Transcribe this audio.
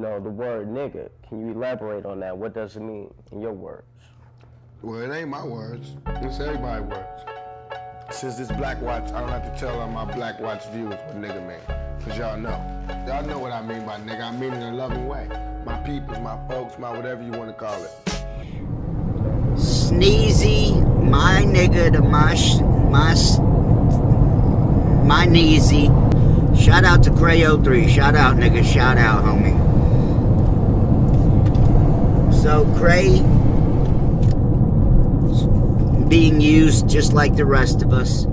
you know, the word nigga. Can you elaborate on that? What does it mean in your words? Well, it ain't my words. It's everybody's words. Since this Black Watch, I don't have to tell all my Black Watch viewers what nigga mean. Cause y'all know. Y'all know what I mean by nigga. I mean it in a loving way. My peoples, my folks, my whatever you want to call it. Sneezy, my nigga to my, sh- my, s- my kneesy. Shout out to Cray03. Shout out, nigga. Shout out, homie. So, Cray being used just like the rest of us.